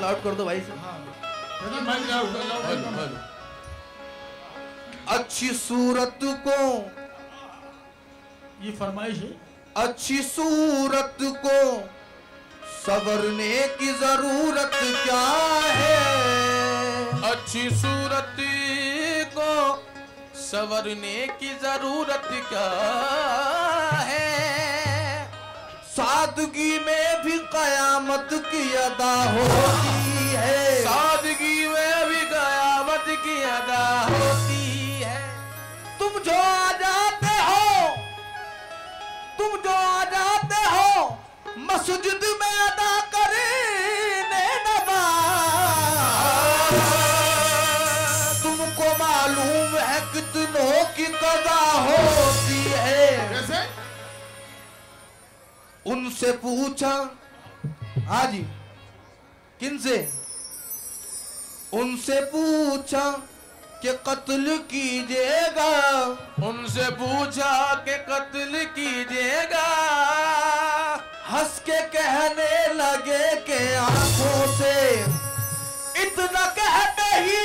Loud कर दो भाई। अच्छी सूरत को ये फरमाइश है। अच्छी सूरत को सवरने की ज़रूरत क्या है? अच्छी सूरत को सवरने की ज़रूरत क्या है? सादगी में भी कयामत की अदा होती है। सादगी में भी कयामत की अदा होती है। तुम जो आ जाते हो तुम जो आ जाते हो मस्जिद में अदा से पूछा आज किनसे उनसे पूछा कि कत्ल कीजिएगा। उनसे पूछा कि कत्ल कीजिएगा। हंस के कहने लगे के आँखों से इतना कहते ही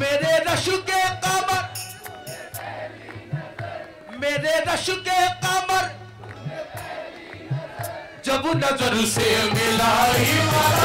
मेरे रश के कामर मेरे रश के कामर। जब नज़र से मिलाई मारा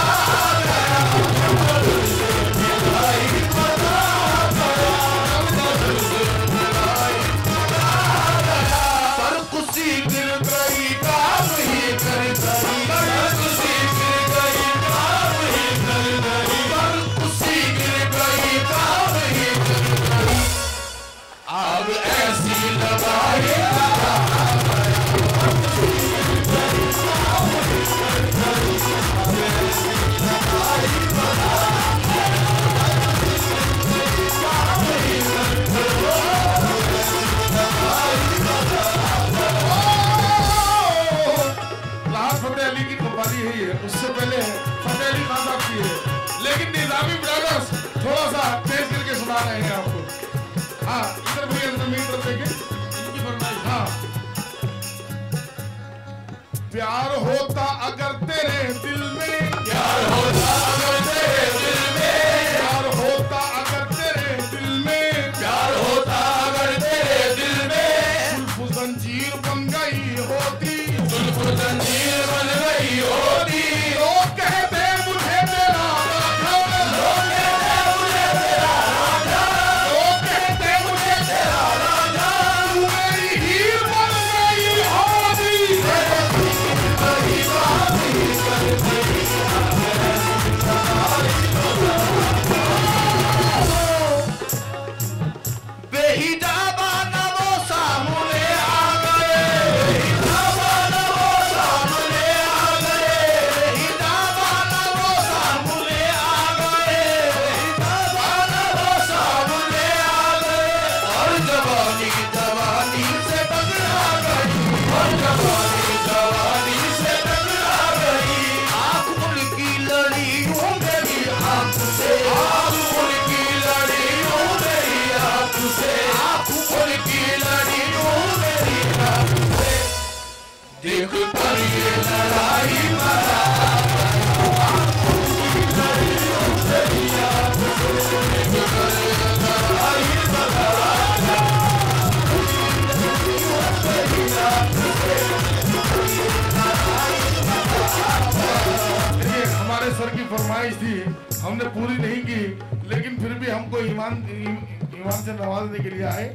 से नवाजने के लिए आए।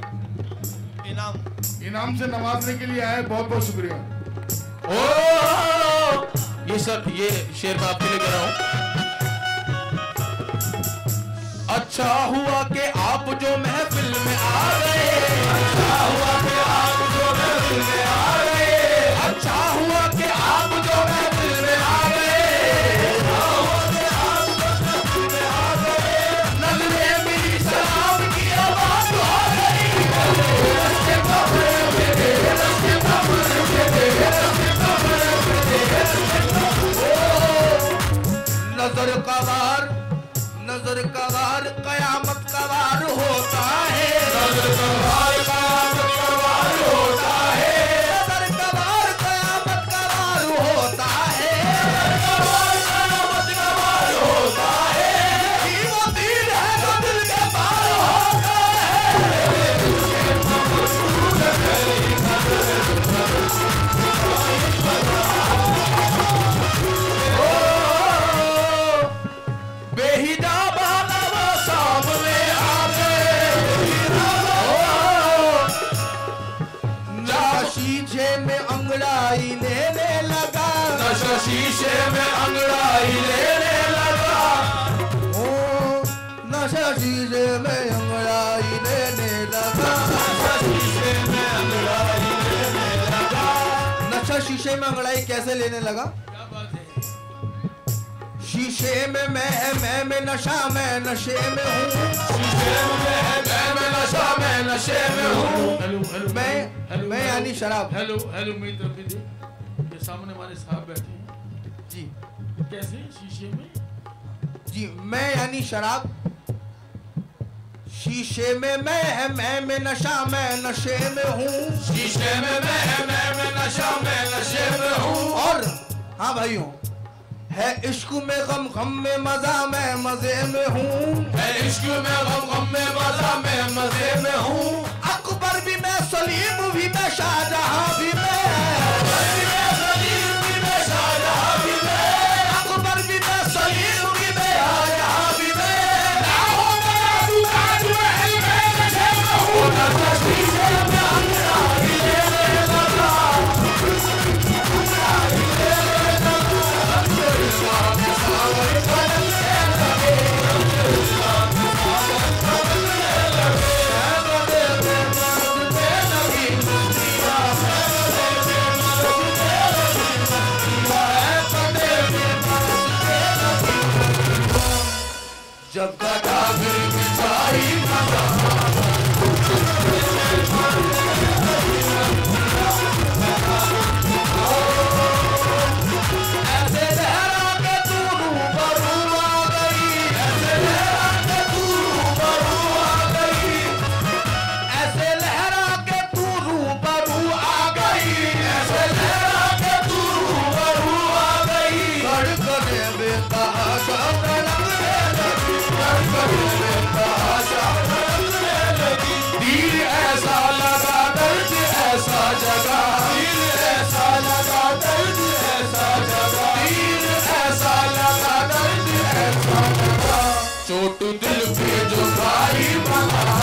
इनाम। इनाम से नवाजने के लिए आए बहुत बहुत शुक्रिया। ओ! ये सर ये शेर मैं आपके लिए कर रहा हूँ। अच्छा हुआ कि आप जो महफिल में आ गए। अच्छा हुआ शीशे में अंगड़ाई लेने लगा। नशा शीशे में अंगड़ाई लेने लगा। ओ नशा शीशे में अंगड़ाई लेने लगा। नशा शीशे में अंगड़ाई लेने लगा। नशा शीशे में अंगड़ाई कैसे लेने लगा? शीशे में मैं मैं मैं नशा मैं नशे में हूँ। शीशे में मैं मैं मैं नशा मैं नशे में हूँ। हेलो हेलो मैं हेलो, मैं यानी शराब। हेलो हेलो मेरी तरफ़ भी दे ये सामने हमारे साहब बैठे हैं। जी। कैसे शीशे में? जी मैं यानी शराब। शीशे में मैं है मैं में नशा मैं नशे में हूँ। शीशे में मैं है मैं में नशा मैं नशे में हूँ। और हाँ भाइयों है इश्क में गम गम में मज़ा मैं मज़े में हूँ। है इश्क में गम गम में मज़ा मैं मज़े में हूँ। अकबर भी मैं सलीम भी मैं शाहजहां भी मैं तक आखिर दिल पे जो भाई बना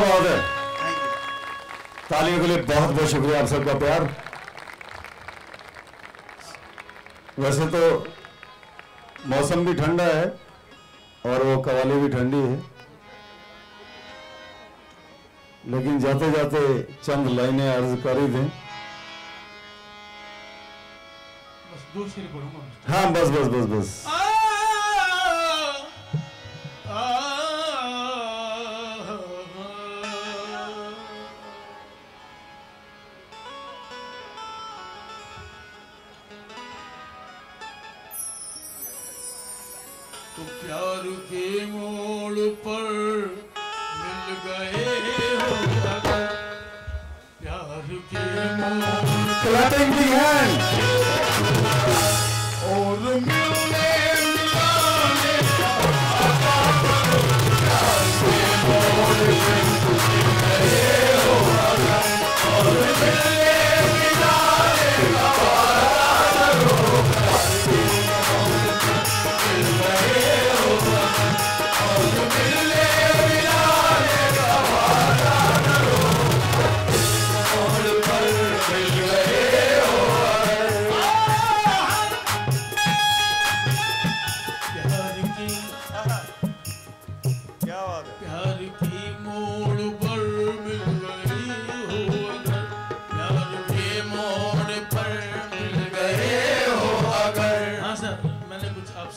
बात है तालियों के लिए बहुत बहुत शुक्रिया आप सबका प्यार। वैसे तो मौसम भी ठंडा है और वो कवाली भी ठंडी है। लेकिन जाते जाते चंद लाइनें अर्ज़ कर ही दें। बस हाँ बस बस बस बस।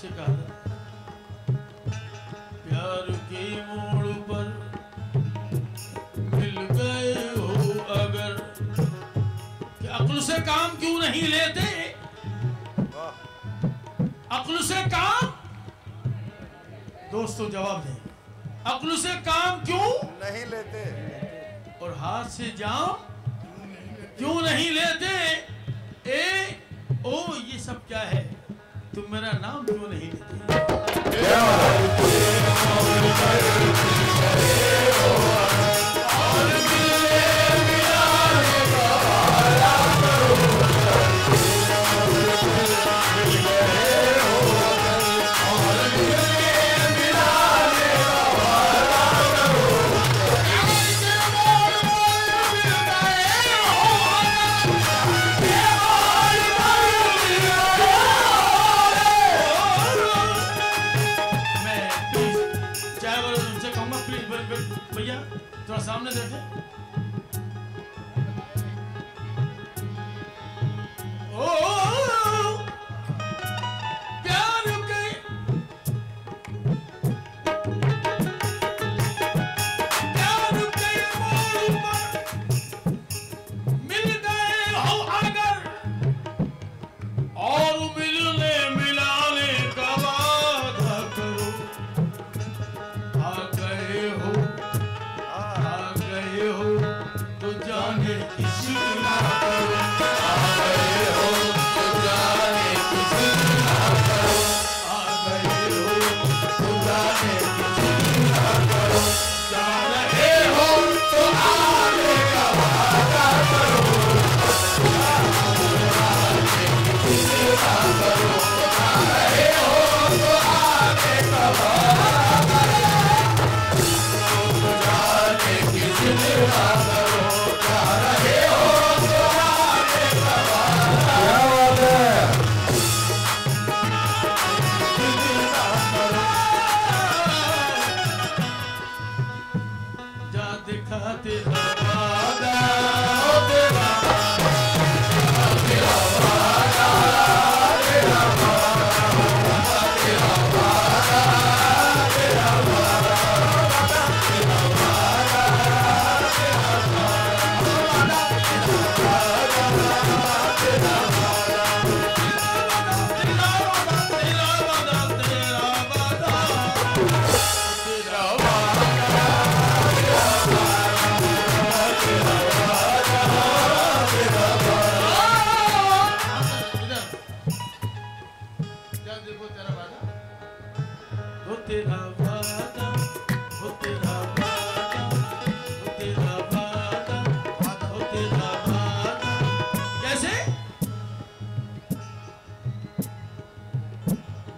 कहा था प्यार के मोड़ पर मिल गए हो अगर। अक्ल से काम क्यों नहीं लेते? अक्ल से काम? दोस्तों जवाब दें। अक्ल से काम क्यों? नहीं लेते। और हाथ से जाम क्यों नहीं लेते? ए ओ ये सब क्या है? तुम मेरा नाम क्यों नहीं लेते? थोड़ा सामने बैठे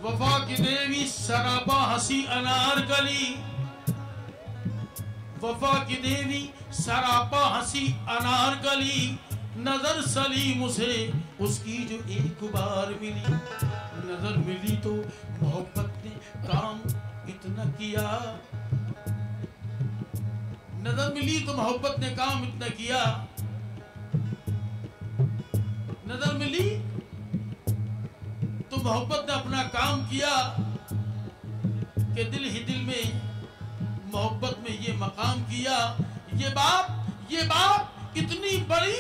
वफा की देवी सराबा हँसी अनारकली वफा की देवी सरापा हँसी अनारकली नज़र सलीम उसे, उसकी जो एक बार मिली। नज़र मिली तो मोहब्बत ने काम इतना किया। नज़र मिली तो मोहब्बत ने काम इतना किया। नज़र मिली मोहब्बत ने अपना काम किया कि दिल ही दिल में, मोहब्बत में ये मकाम किया। ये बात ये बात इतनी बड़ी,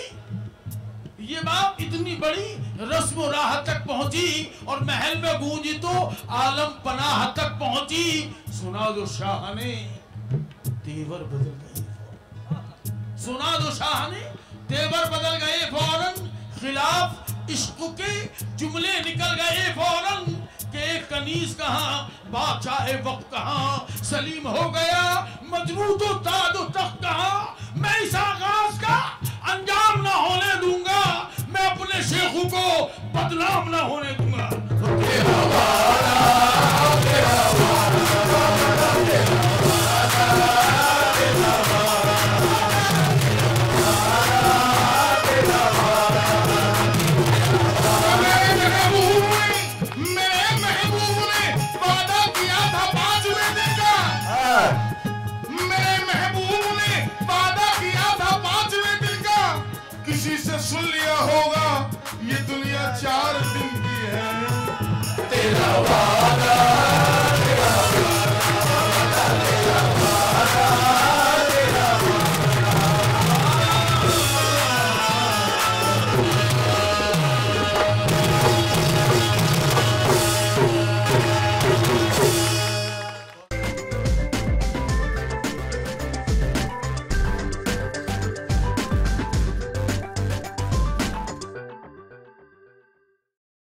ये बात इतनी बड़ी रस्म राह तक पहुँची और महल में गूंजी तो आलम पनाह तक पहुँची। सुना दो शाह ने तेवर बदल गए सुना दो शाह ने तेवर बदल गए फ़ौरन। खिलाफ इश्क के जुमले निकल गए फ़ौरन के कनीज कहा, बादशाह वक्त कहा, सलीम हो गया मज़बूत ताद तक कहा। मैं इस आगाज़ का अंजाम ना होने दूँगा, मैं अपने शेखों को बदनाम ना होने दूँगा। से सुन लिया होगा ये दुनिया चार दिन की है। तेरा वादा